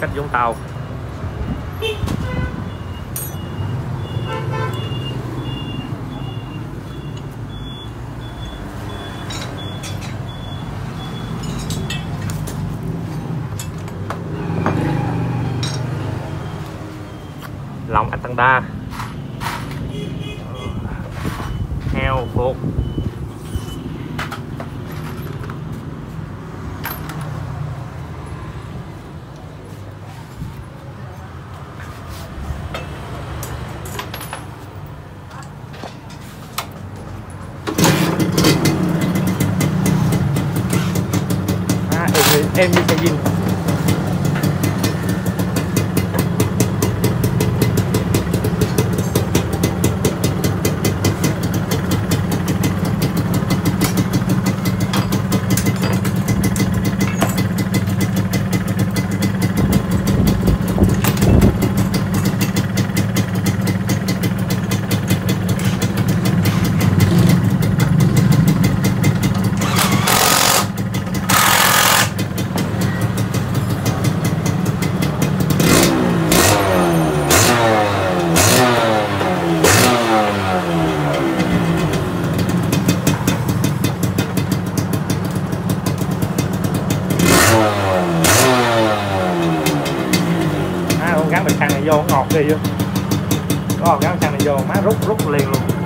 cách giống tàu. Lòng Atanda heo phục. 10 minit lagi xe thằng này vô ngọt đi chứ, có cái thằng này vô má rút rút liền luôn.